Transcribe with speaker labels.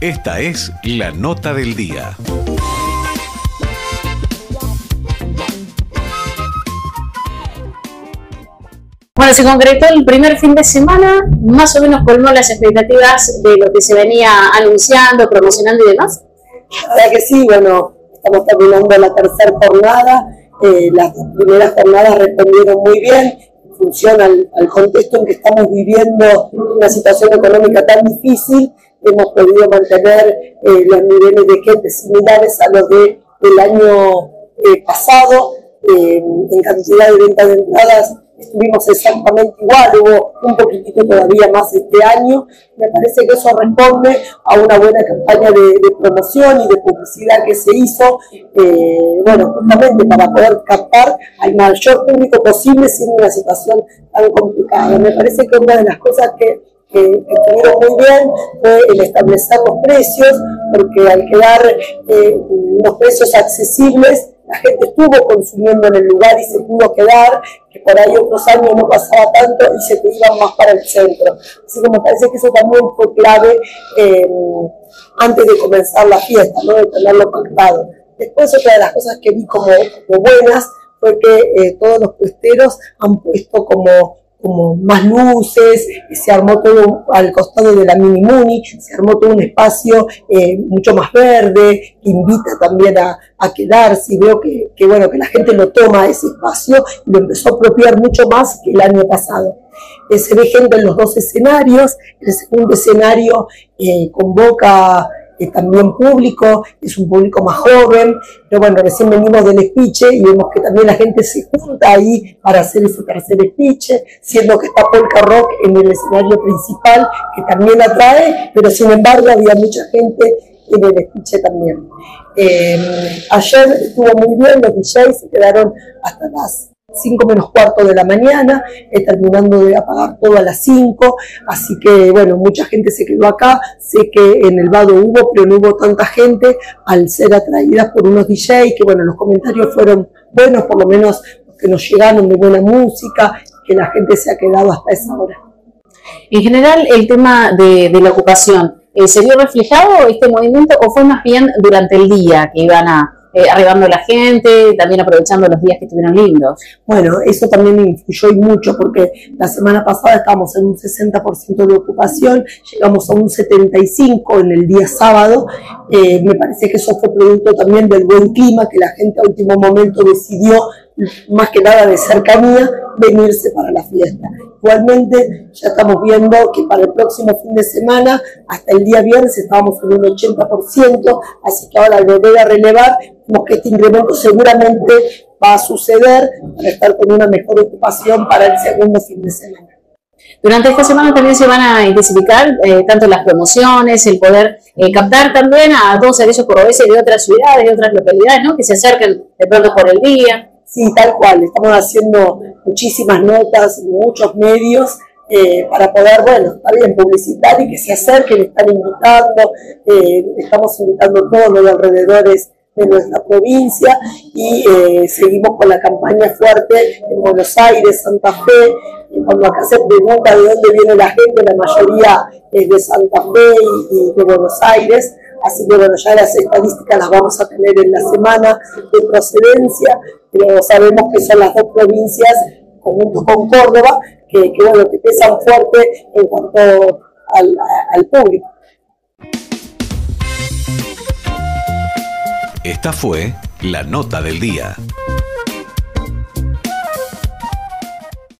Speaker 1: Esta es la nota del día.
Speaker 2: Bueno, se concretó el primer fin de semana, más o menos colmó las expectativas de lo que se venía anunciando, promocionando y demás.
Speaker 3: La verdad que sí, bueno, estamos terminando la tercera jornada, eh, las primeras jornadas respondieron muy bien, en función al, contexto en que estamos viviendo una situación económica tan difícil, hemos podido mantener eh, los niveles de gente similares a los de, del año eh, pasado, en cantidad de ventas de entradas estuvimos exactamente igual, hubo un poquitito todavía más este año. Me parece que eso responde a una buena campaña de, promoción y de publicidad que se hizo, eh, bueno, justamente para poder captar al mayor público posible siendo una situación tan complicada. Me parece que una de las cosas que, que, estuvieron muy bien fue el establecer los precios, porque al quedar eh, los precios accesibles, la gente estuvo consumiendo en el lugar y se pudo quedar, que por ahí otros años no pasaba tanto y se iban más para el centro. Así que me parece que eso también fue clave eh, antes de comenzar la fiesta, ¿no? de tenerlo pactado. Después otra de las cosas que vi como, buenas fue que eh, todos los puesteros han puesto como como más luces, se armó todo al costado de la Mini Muni, se armó todo un espacio eh, mucho más verde, que invita también a, quedarse, y veo que, bueno, que la gente lo toma ese espacio y lo empezó a apropiar mucho más que el año pasado. Eh, se ve gente en los dos escenarios, el segundo escenario eh, convoca también público, es un público más joven, pero bueno, recién venimos del speech y vemos que también la gente se junta ahí para hacer ese tercer speech, siendo que está Polka Rock en el escenario principal, que también atrae, pero sin embargo había mucha gente en el speech también. Eh, ayer estuvo muy bien, los DJs se quedaron hasta las 5 menos cuarto de la mañana, terminando de apagar todo a las 5, así que bueno, mucha gente se quedó acá, sé que en el vado hubo, pero no hubo tanta gente al ser atraídas por unos DJs, que bueno, los comentarios fueron buenos, por lo menos que nos llegaron de buena música, que la gente se ha quedado hasta esa hora.
Speaker 2: En general, el tema de, la ocupación, eh, ¿se vio reflejado este movimiento o fue más bien durante el día que iban a, eh, arribando la gente, también aprovechando los días que estuvieron lindos.
Speaker 3: Bueno, eso también influyó y mucho porque la semana pasada estábamos en un 60% de ocupación, llegamos a un 75% en el día sábado. Eh, me parece que eso fue producto también del buen clima, que la gente a último momento decidió, más que nada de cercanía, venirse para la fiesta. Igualmente, ya estamos viendo que para el próximo fin de semana, hasta el día viernes, estábamos en un 80%, así que ahora al volver a relevar, vemos que este incremento seguramente va a suceder para estar con una mejor ocupación para el segundo fin de semana.
Speaker 2: Durante esta semana también se van a intensificar eh, tanto las promociones, el poder eh, captar también a dos servicios cordobeses de otras ciudades, de otras localidades, ¿no? que se acerquen de pronto por el día.
Speaker 3: Sí, tal cual. Estamos haciendo muchísimas notas, muchos medios eh, para poder, bueno, está bien, publicitar y que se acerquen, están invitando, eh, estamos invitando a todos los alrededores de nuestra provincia y eh, seguimos con la campaña fuerte en Buenos Aires, Santa Fe. Cuando acá se pregunta de dónde viene la gente, la mayoría es de Santa Fe y de Buenos Aires. Así que bueno, ya las estadísticas las vamos a tener en la semana de procedencia, pero sabemos que son las dos provincias, junto con Córdoba, que, bueno, que pesan fuerte en cuanto al, al público.
Speaker 1: Esta fue la nota del día.